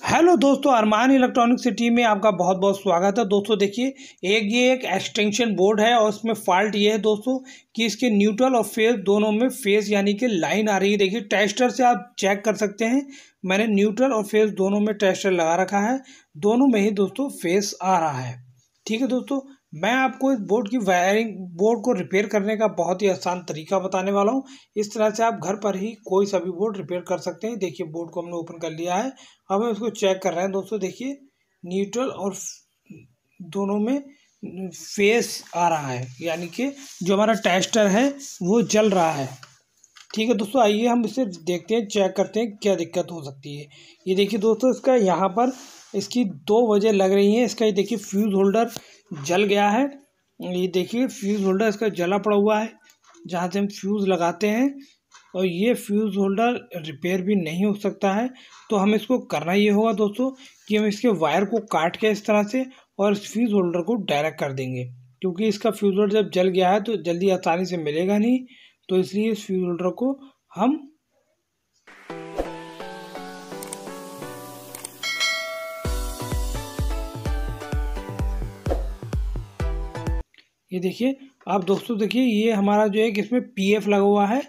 Hello दोस्तों, अरमान electronic city में आपका बहुत बहुत स्वागत है। दोस्तों, देखिए, एक ये एक एक्सटेंशन बोर्ड है और इसमें फॉल्ट ये है दोस्तों कि इसके न्यूट्रल और फेस दोनों में फेस यानी कि लाइन आ रही है। देखिए टेस्टर से आप चेक कर सकते हैं। मैंने न्यूट्रल और फेस दोनों में टेस्टर लगा रखा है। दोनों में ही दोस्तों फेस आ रहा है। ठीक है दोस्तों मैं आपको इस बोर्ड की वायरिंग बोर्ड को रिपेयर करने का बहुत ही आसान तरीका बताने वाला हूँ। इस तरह से आप घर पर ही कोई सा भी बोर्ड रिपेयर कर सकते हैं। देखिए, बोर्ड को हमने ओपन कर लिया है। अब हम इसको चेक कर रहे हैं। दोस्तों, देखिए, न्यूट्रल और दोनों में फेस आ रहा है। यानी कि जो हमारा टेस्टर है, वो जल रहा है। ठीक है, दोस्तों, आइए हम इसे देखते हैं, चेक करते हैं, क्या दिक्कत हो सकती है। ये देखिए, दोस्तों, इसका यहाँ पर इसकी दो वजह लग रही हैं। इसका ये देखिए फ्यूज़ होल्डर जल गया है। ये देखिए फ्यूज़ होल्डर इसका जला पड़ा हुआ है, जहाँ से हम फ्यूज़ लगाते हैं। और ये फ्यूज़ होल्डर रिपेयर भी नहीं हो सकता है। तो हम इसको करना ये होगा दोस्तों कि हम इसके वायर को काट के इस तरह से और इस फ्यूज़ होल्डर को डायरेक्ट कर देंगे। क्योंकि इसका फ्यूज़ होल्डर जब जल गया है तो जल्दी आसानी से मिलेगा नहीं। तो इसलिए इस फ्यूज़ होल्डर को हम ये देखिए, आप दोस्तों देखिए, ये हमारा जो है कि इसमें पीएफ लगा हुआ है।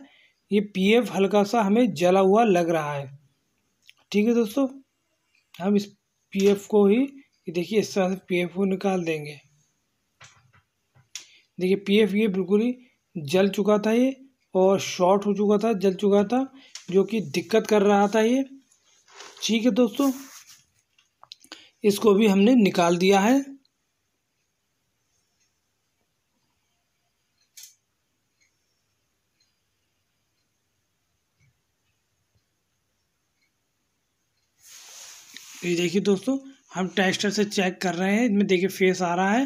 ये पीएफ हल्का सा हमें जला हुआ लग रहा है। ठीक है दोस्तों? हम इस पीएफ को ही, ये देखिए, इस तरह से पीएफ को निकाल देंगे। देखिए पीएफ ये बिल्कुल ही जल चुका था ये, और शॉर्ट हो चुका था, जल चुका था, जो कि दिक्कत कर रहा था ये। ठीक है दोस्तों? इसको भी हमने निकाल दिया है। ये देखिए दोस्तों, हम टेस्टर से चेक कर रहे हैं। इसमें देखिए फेस आ रहा है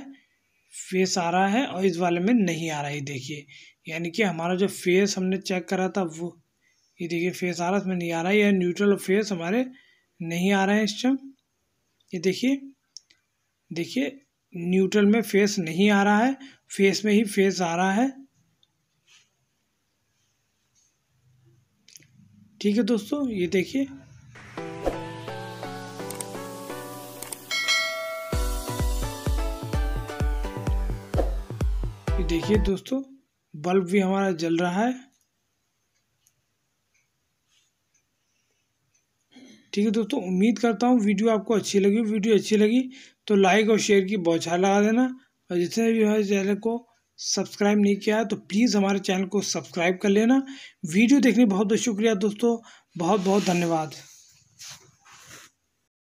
फेस आ रहा है और इस वाले में नहीं आ रहा है देखिए। यानी कि हमारा जो फेस हमने चेक करा था, वो, ये देखिए फेस आ रहा है, इसमें नहीं आ रहा है। यह न्यूट्रल फेस हमारे नहीं आ रहे हैं इस टाइम ये देखिए देखिए न्यूट्रल में फेस नहीं आ रहा है फेस में ही फेस आ रहा है। ठीक है दोस्तों, ये देखिए ये देखिए दोस्तों, बल्ब भी हमारा जल रहा है। ठीक है दोस्तों, उम्मीद करता हूँ वीडियो आपको अच्छी लगी। वीडियो अच्छी लगी तो लाइक और शेयर की बौछार लगा देना। और जितने भी हमारे चैनल को सब्सक्राइब नहीं किया है तो प्लीज़ हमारे चैनल को सब्सक्राइब कर लेना। वीडियो देखने बहुत बहुत शुक्रिया दोस्तों। बहुत बहुत धन्यवाद।